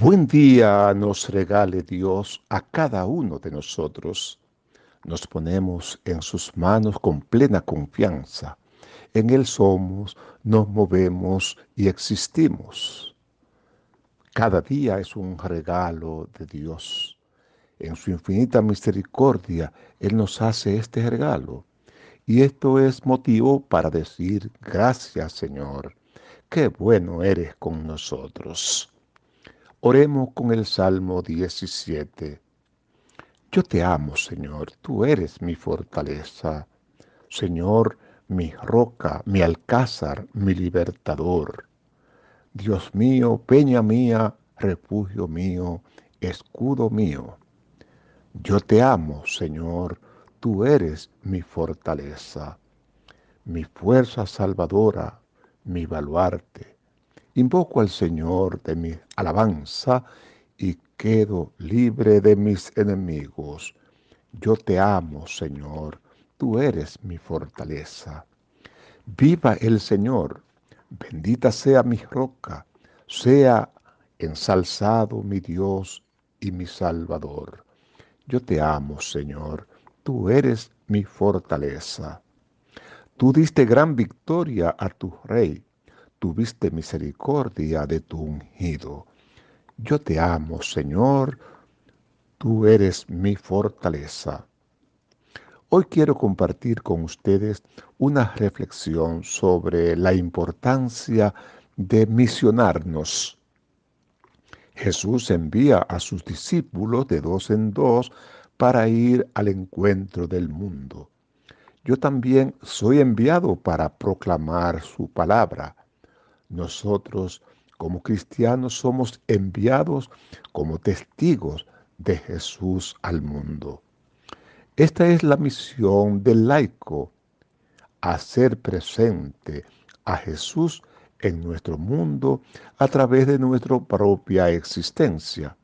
Buen día nos regale Dios a cada uno de nosotros. Nos ponemos en sus manos con plena confianza. En Él somos, nos movemos y existimos. Cada día es un regalo de Dios. En su infinita misericordia, Él nos hace este regalo. Y esto es motivo para decir, gracias Señor, qué bueno eres con nosotros. Oremos con el Salmo 17. Yo te amo, Señor, tú eres mi fortaleza. Señor, mi roca, mi alcázar, mi libertador. Dios mío, peña mía, refugio mío, escudo mío. Yo te amo, Señor, tú eres mi fortaleza, mi fuerza salvadora, mi baluarte Invoco al Señor de mi alabanza y quedo libre de mis enemigos. Yo te amo, Señor, tú eres mi fortaleza. Viva el Señor, bendita sea mi roca, sea ensalzado mi Dios y mi Salvador. Yo te amo, Señor, tú eres mi fortaleza. Tú diste gran victoria a tu rey tuviste misericordia de tu ungido. Yo te amo, Señor, tú eres mi fortaleza. Hoy quiero compartir con ustedes una reflexión sobre la importancia de misionarnos. Jesús envía a sus discípulos de dos en dos para ir al encuentro del mundo. Yo también soy enviado para proclamar su palabra. Nosotros como cristianos somos enviados como testigos de Jesús al mundo. Esta es la misión del laico, hacer presente a Jesús en nuestro mundo a través de nuestra propia existencia.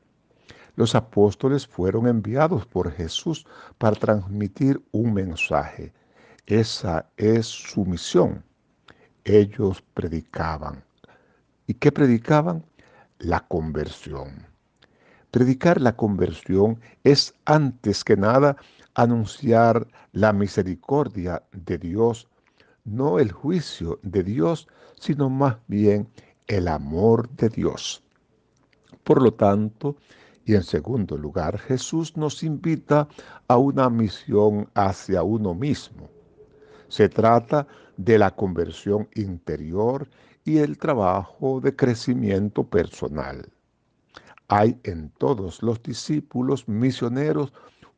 Los apóstoles fueron enviados por Jesús para transmitir un mensaje. Esa es su misión ellos predicaban. ¿Y qué predicaban? La conversión. Predicar la conversión es antes que nada anunciar la misericordia de Dios, no el juicio de Dios, sino más bien el amor de Dios. Por lo tanto, y en segundo lugar, Jesús nos invita a una misión hacia uno mismo. Se trata de la conversión interior y el trabajo de crecimiento personal. Hay en todos los discípulos misioneros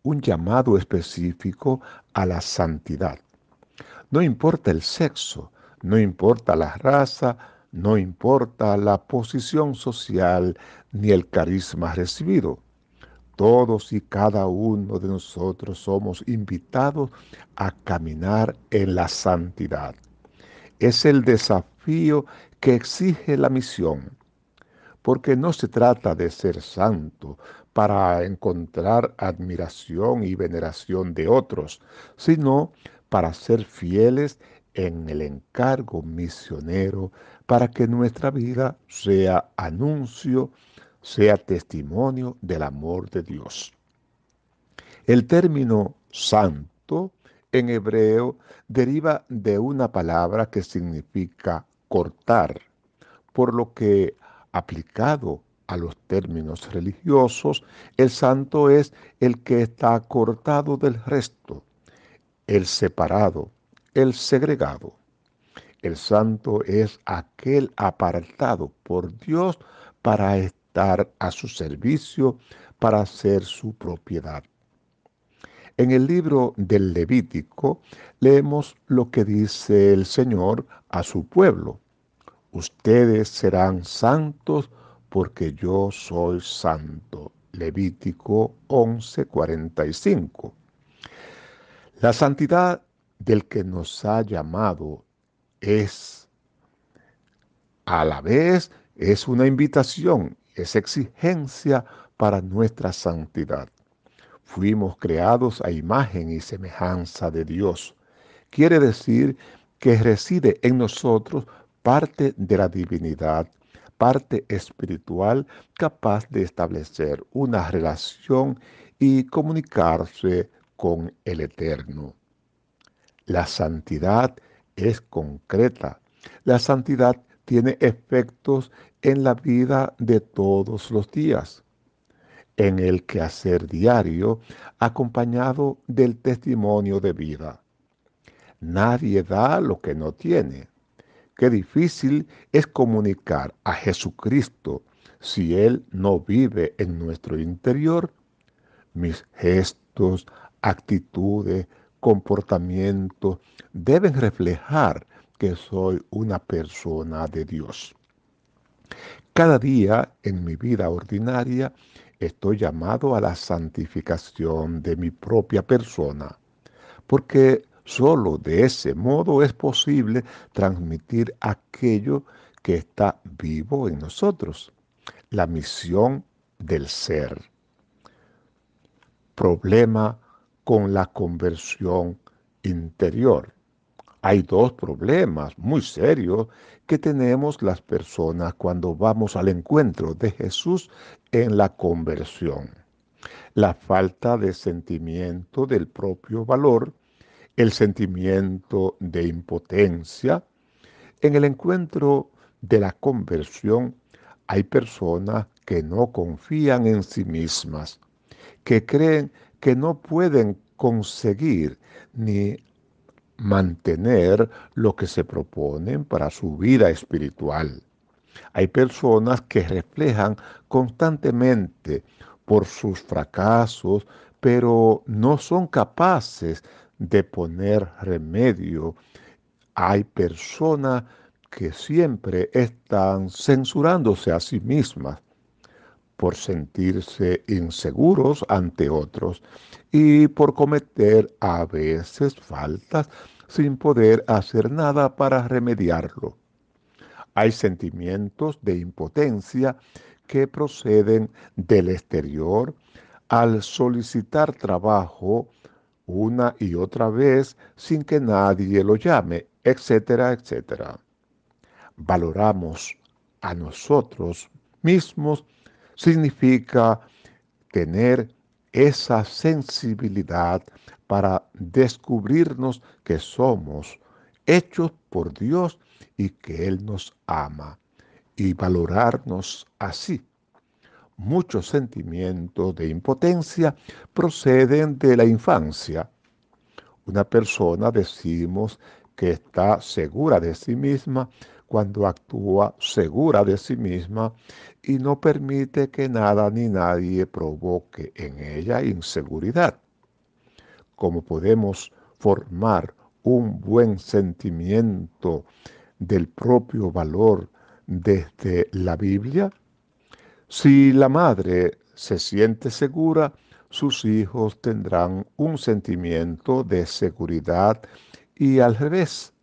un llamado específico a la santidad. No importa el sexo, no importa la raza, no importa la posición social ni el carisma recibido. Todos y cada uno de nosotros somos invitados a caminar en la santidad. Es el desafío que exige la misión, porque no se trata de ser santo para encontrar admiración y veneración de otros, sino para ser fieles en el encargo misionero para que nuestra vida sea anuncio sea testimonio del amor de Dios. El término santo en hebreo deriva de una palabra que significa cortar, por lo que aplicado a los términos religiosos, el santo es el que está cortado del resto, el separado, el segregado. El santo es aquel apartado por Dios para a su servicio para ser su propiedad. En el libro del Levítico leemos lo que dice el Señor a su pueblo. Ustedes serán santos porque yo soy santo. Levítico 11:45. La santidad del que nos ha llamado es a la vez es una invitación es exigencia para nuestra santidad. Fuimos creados a imagen y semejanza de Dios. Quiere decir que reside en nosotros parte de la divinidad, parte espiritual capaz de establecer una relación y comunicarse con el Eterno. La santidad es concreta. La santidad tiene efectos en la vida de todos los días, en el quehacer diario, acompañado del testimonio de vida. Nadie da lo que no tiene. Qué difícil es comunicar a Jesucristo si Él no vive en nuestro interior. Mis gestos, actitudes, comportamientos deben reflejar que soy una persona de Dios. Cada día en mi vida ordinaria estoy llamado a la santificación de mi propia persona, porque solo de ese modo es posible transmitir aquello que está vivo en nosotros, la misión del ser. Problema con la conversión interior. Hay dos problemas muy serios que tenemos las personas cuando vamos al encuentro de Jesús en la conversión. La falta de sentimiento del propio valor, el sentimiento de impotencia. En el encuentro de la conversión hay personas que no confían en sí mismas, que creen que no pueden conseguir ni mantener lo que se proponen para su vida espiritual. Hay personas que reflejan constantemente por sus fracasos, pero no son capaces de poner remedio. Hay personas que siempre están censurándose a sí mismas por sentirse inseguros ante otros y por cometer a veces faltas sin poder hacer nada para remediarlo. Hay sentimientos de impotencia que proceden del exterior al solicitar trabajo una y otra vez sin que nadie lo llame, etcétera, etcétera. Valoramos a nosotros mismos significa tener esa sensibilidad para descubrirnos que somos hechos por Dios y que Él nos ama y valorarnos así. Muchos sentimientos de impotencia proceden de la infancia. Una persona decimos que está segura de sí misma cuando actúa segura de sí misma y no permite que nada ni nadie provoque en ella inseguridad. ¿Cómo podemos formar un buen sentimiento del propio valor desde la Biblia? Si la madre se siente segura, sus hijos tendrán un sentimiento de seguridad y al revés.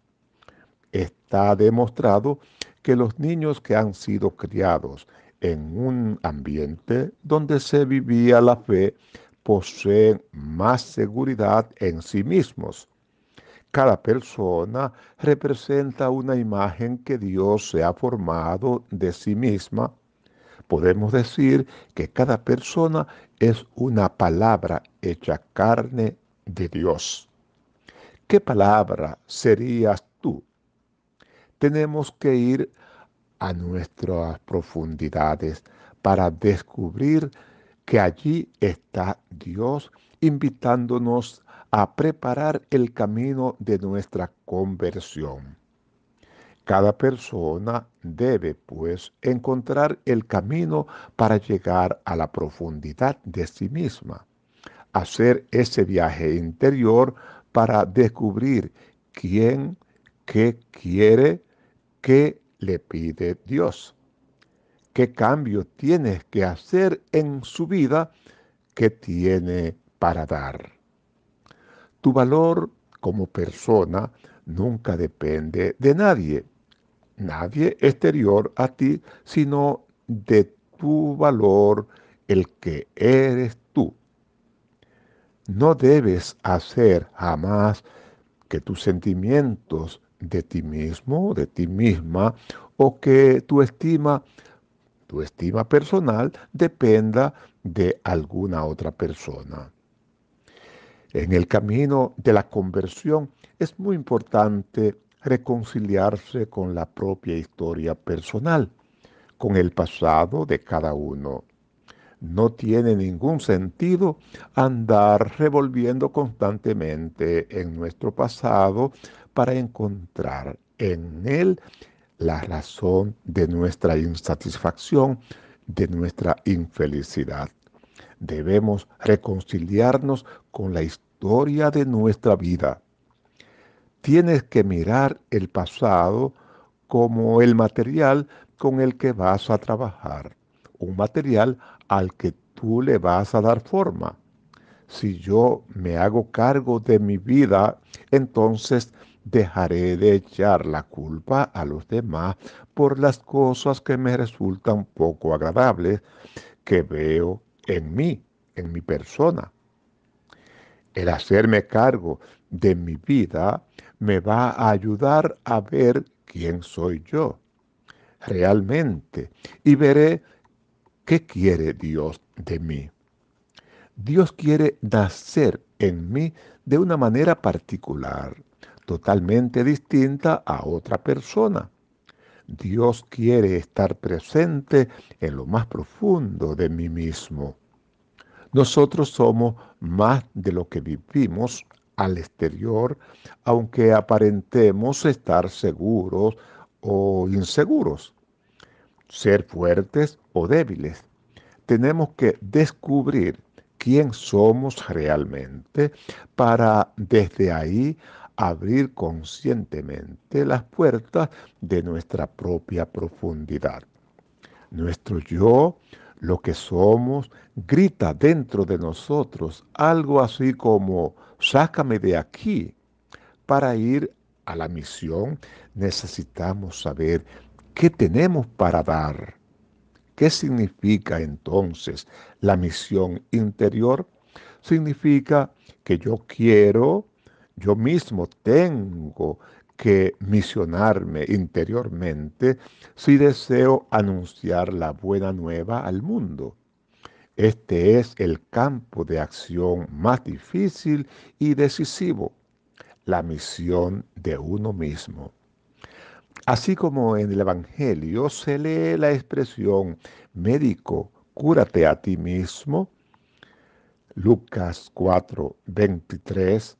Está demostrado que los niños que han sido criados en un ambiente donde se vivía la fe poseen más seguridad en sí mismos. Cada persona representa una imagen que Dios se ha formado de sí misma. Podemos decir que cada persona es una palabra hecha carne de Dios. ¿Qué palabra serías tenemos que ir a nuestras profundidades para descubrir que allí está Dios invitándonos a preparar el camino de nuestra conversión. Cada persona debe, pues, encontrar el camino para llegar a la profundidad de sí misma, hacer ese viaje interior para descubrir quién, qué quiere, ¿Qué le pide Dios? ¿Qué cambio tiene que hacer en su vida que tiene para dar? Tu valor como persona nunca depende de nadie, nadie exterior a ti, sino de tu valor, el que eres tú. No debes hacer jamás que tus sentimientos de ti mismo, de ti misma, o que tu estima, tu estima personal dependa de alguna otra persona. En el camino de la conversión es muy importante reconciliarse con la propia historia personal, con el pasado de cada uno. No tiene ningún sentido andar revolviendo constantemente en nuestro pasado para encontrar en él la razón de nuestra insatisfacción, de nuestra infelicidad. Debemos reconciliarnos con la historia de nuestra vida. Tienes que mirar el pasado como el material con el que vas a trabajar, un material al que tú le vas a dar forma. Si yo me hago cargo de mi vida, entonces dejaré de echar la culpa a los demás por las cosas que me resultan poco agradables que veo en mí, en mi persona. El hacerme cargo de mi vida me va a ayudar a ver quién soy yo realmente y veré qué quiere Dios de mí. Dios quiere nacer en mí de una manera particular, totalmente distinta a otra persona. Dios quiere estar presente en lo más profundo de mí mismo. Nosotros somos más de lo que vivimos al exterior, aunque aparentemos estar seguros o inseguros, ser fuertes o débiles. Tenemos que descubrir quién somos realmente para desde ahí abrir conscientemente las puertas de nuestra propia profundidad. Nuestro yo lo que somos, grita dentro de nosotros algo así como, sácame de aquí. Para ir a la misión necesitamos saber qué tenemos para dar. ¿Qué significa entonces la misión interior? Significa que yo quiero, yo mismo tengo que misionarme interiormente si deseo anunciar la buena nueva al mundo. Este es el campo de acción más difícil y decisivo, la misión de uno mismo. Así como en el Evangelio se lee la expresión médico, cúrate a ti mismo, Lucas 4, 23,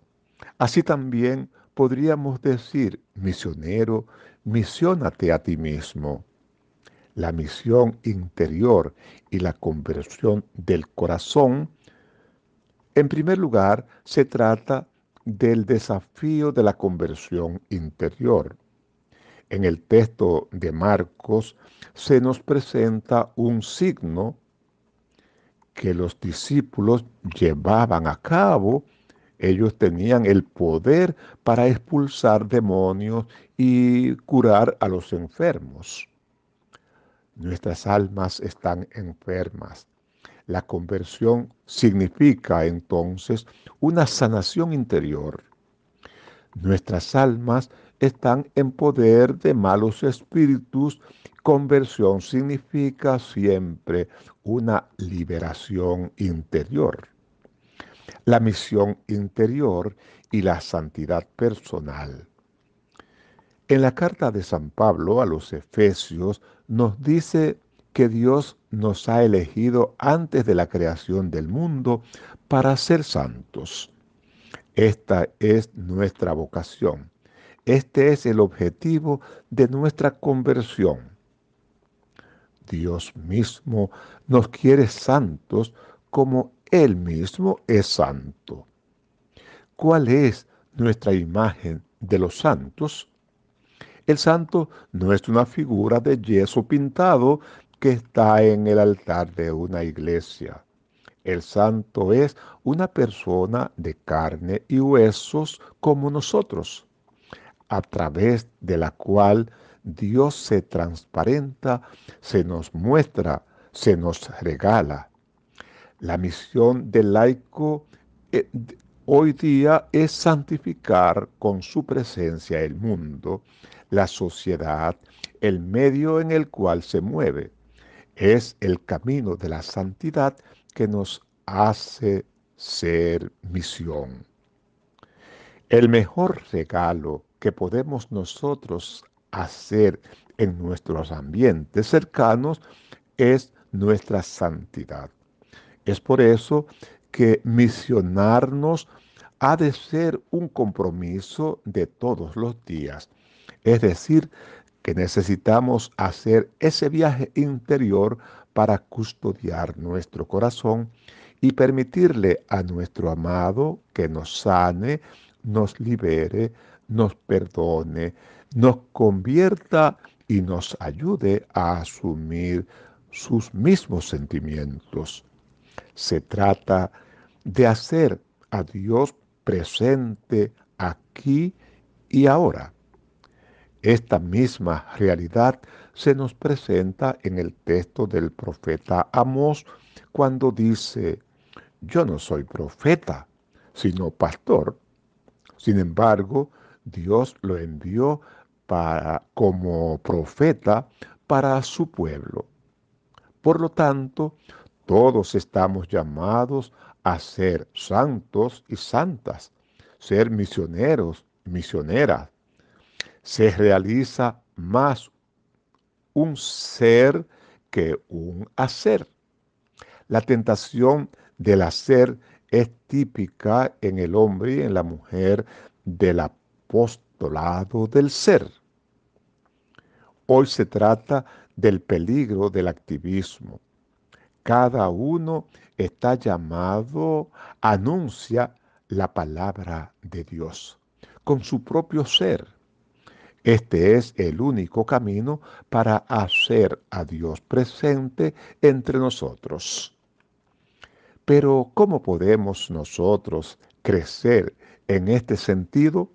así también podríamos decir, misionero, misiónate a ti mismo. La misión interior y la conversión del corazón, en primer lugar, se trata del desafío de la conversión interior. En el texto de Marcos se nos presenta un signo que los discípulos llevaban a cabo ellos tenían el poder para expulsar demonios y curar a los enfermos. Nuestras almas están enfermas. La conversión significa entonces una sanación interior. Nuestras almas están en poder de malos espíritus. Conversión significa siempre una liberación interior la misión interior y la santidad personal. En la carta de San Pablo a los Efesios nos dice que Dios nos ha elegido antes de la creación del mundo para ser santos. Esta es nuestra vocación. Este es el objetivo de nuestra conversión. Dios mismo nos quiere santos como él mismo es santo. ¿Cuál es nuestra imagen de los santos? El santo no es una figura de yeso pintado que está en el altar de una iglesia. El santo es una persona de carne y huesos como nosotros, a través de la cual Dios se transparenta, se nos muestra, se nos regala. La misión del laico eh, hoy día es santificar con su presencia el mundo, la sociedad, el medio en el cual se mueve. Es el camino de la santidad que nos hace ser misión. El mejor regalo que podemos nosotros hacer en nuestros ambientes cercanos es nuestra santidad. Es por eso que misionarnos ha de ser un compromiso de todos los días. Es decir, que necesitamos hacer ese viaje interior para custodiar nuestro corazón y permitirle a nuestro amado que nos sane, nos libere, nos perdone, nos convierta y nos ayude a asumir sus mismos sentimientos. Se trata de hacer a Dios presente aquí y ahora. Esta misma realidad se nos presenta en el texto del profeta Amós cuando dice, yo no soy profeta, sino pastor. Sin embargo, Dios lo envió para, como profeta para su pueblo. Por lo tanto, todos estamos llamados a ser santos y santas, ser misioneros, misioneras. Se realiza más un ser que un hacer. La tentación del hacer es típica en el hombre y en la mujer del apostolado del ser. Hoy se trata del peligro del activismo. Cada uno está llamado, anuncia la palabra de Dios con su propio ser. Este es el único camino para hacer a Dios presente entre nosotros. Pero ¿cómo podemos nosotros crecer en este sentido?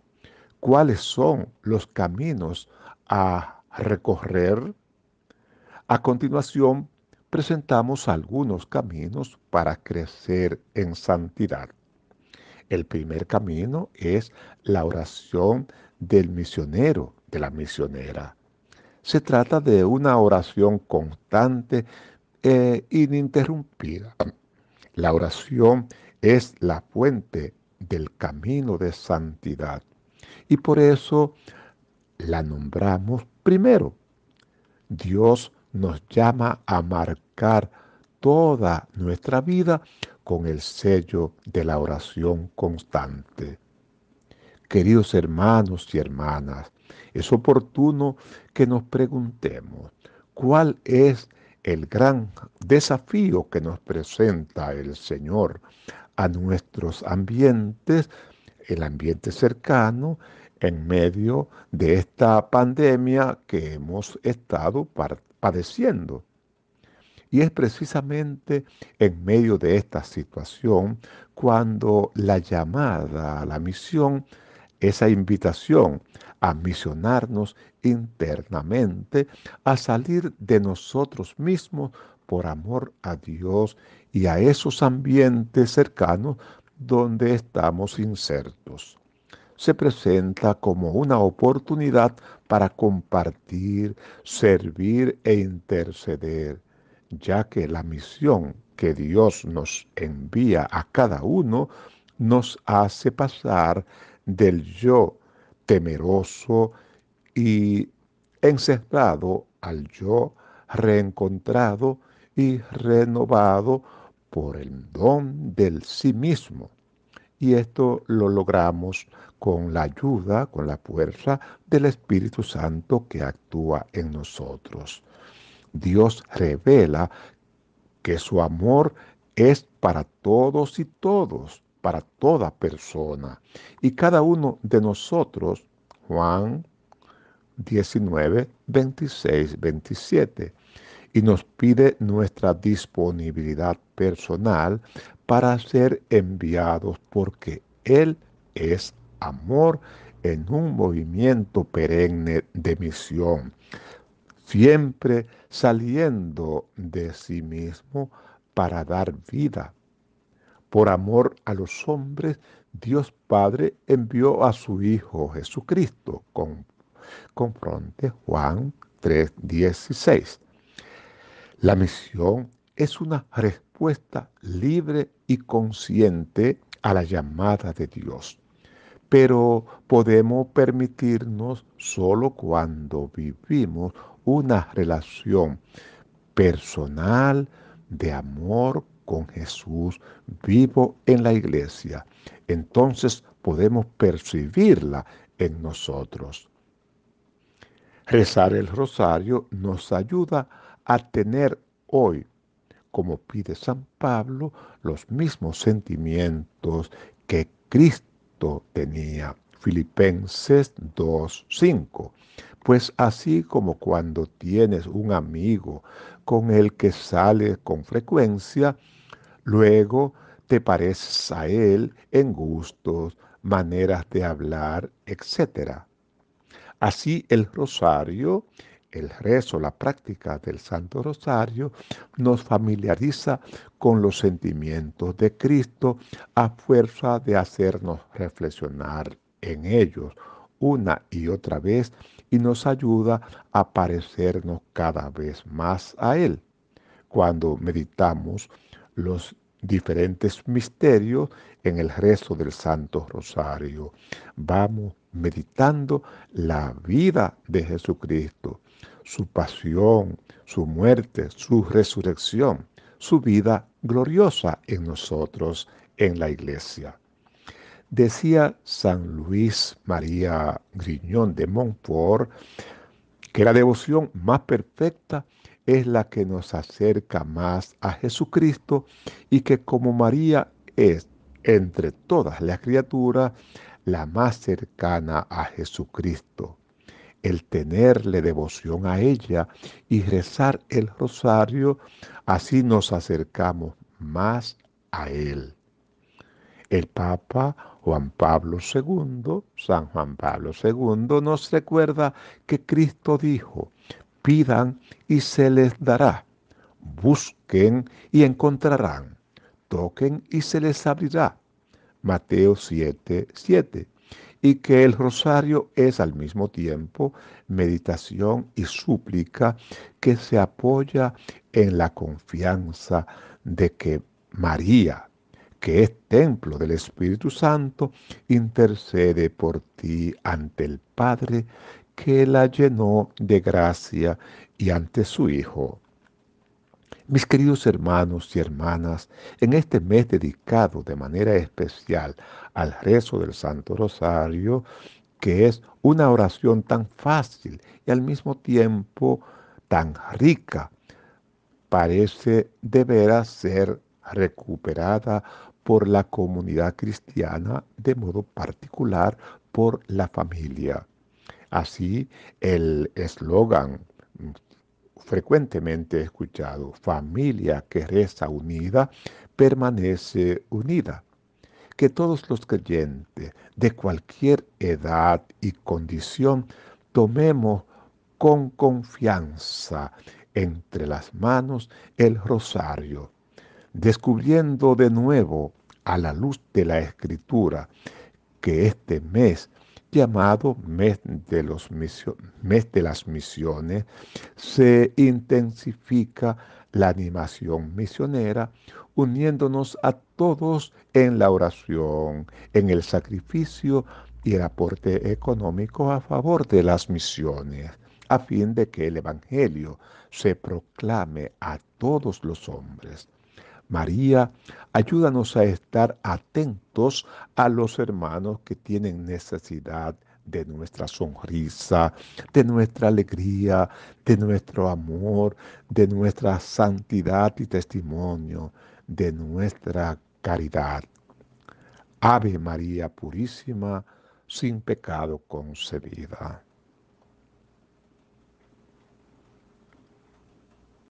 ¿Cuáles son los caminos a recorrer? A continuación, presentamos algunos caminos para crecer en santidad. El primer camino es la oración del misionero, de la misionera. Se trata de una oración constante e ininterrumpida. La oración es la fuente del camino de santidad y por eso la nombramos primero. Dios nos llama a marcar toda nuestra vida con el sello de la oración constante. Queridos hermanos y hermanas, es oportuno que nos preguntemos cuál es el gran desafío que nos presenta el Señor a nuestros ambientes, el ambiente cercano, en medio de esta pandemia que hemos estado padeciendo. Y es precisamente en medio de esta situación cuando la llamada a la misión, esa invitación a misionarnos internamente, a salir de nosotros mismos por amor a Dios y a esos ambientes cercanos donde estamos insertos se presenta como una oportunidad para compartir, servir e interceder, ya que la misión que Dios nos envía a cada uno nos hace pasar del yo temeroso y encerrado al yo reencontrado y renovado por el don del sí mismo. Y esto lo logramos con la ayuda, con la fuerza del Espíritu Santo que actúa en nosotros. Dios revela que su amor es para todos y todos, para toda persona. Y cada uno de nosotros, Juan 19, 26, 27, y nos pide nuestra disponibilidad personal para ser enviados porque Él es amor en un movimiento perenne de misión, siempre saliendo de sí mismo para dar vida. Por amor a los hombres, Dios Padre envió a su Hijo Jesucristo. Con, confronte Juan 3:16. La misión es una respuesta libre y consciente a la llamada de Dios, pero podemos permitirnos solo cuando vivimos una relación personal de amor con Jesús vivo en la iglesia. Entonces podemos percibirla en nosotros. Rezar el rosario nos ayuda a tener hoy, como pide San Pablo, los mismos sentimientos que Cristo tenía. Filipenses 2.5. Pues así como cuando tienes un amigo con el que sales con frecuencia, luego te pareces a él en gustos, maneras de hablar, etc. Así el rosario, el rezo, la práctica del Santo Rosario nos familiariza con los sentimientos de Cristo a fuerza de hacernos reflexionar en ellos una y otra vez y nos ayuda a parecernos cada vez más a Él. Cuando meditamos los diferentes misterios en el rezo del Santo Rosario, vamos meditando la vida de Jesucristo, su pasión, su muerte, su resurrección, su vida gloriosa en nosotros, en la iglesia. Decía San Luis María Griñón de Montfort que la devoción más perfecta es la que nos acerca más a Jesucristo y que como María es entre todas las criaturas la más cercana a Jesucristo. El tenerle devoción a ella y rezar el rosario, así nos acercamos más a Él. El Papa Juan Pablo II, San Juan Pablo II, nos recuerda que Cristo dijo, pidan y se les dará, busquen y encontrarán, toquen y se les abrirá. Mateo 7, 7. Y que el rosario es al mismo tiempo meditación y súplica que se apoya en la confianza de que María, que es templo del Espíritu Santo, intercede por ti ante el Padre que la llenó de gracia y ante su Hijo. Mis queridos hermanos y hermanas, en este mes dedicado de manera especial al rezo del Santo Rosario, que es una oración tan fácil y al mismo tiempo tan rica, parece deberá ser recuperada por la comunidad cristiana, de modo particular por la familia. Así, el eslogan frecuentemente escuchado, familia que reza unida, permanece unida. Que todos los creyentes de cualquier edad y condición tomemos con confianza entre las manos el rosario, descubriendo de nuevo a la luz de la escritura que este mes llamado mes de, las misiones, se intensifica la animación misionera, uniéndonos a todos en la oración, en el sacrificio y el aporte económico a favor de las misiones, a fin de que el Evangelio se proclame a todos los hombres. María, ayúdanos a estar atentos a los hermanos que tienen necesidad de nuestra sonrisa, de nuestra alegría, de nuestro amor, de nuestra santidad y testimonio, de nuestra caridad. Ave María Purísima, sin pecado concebida.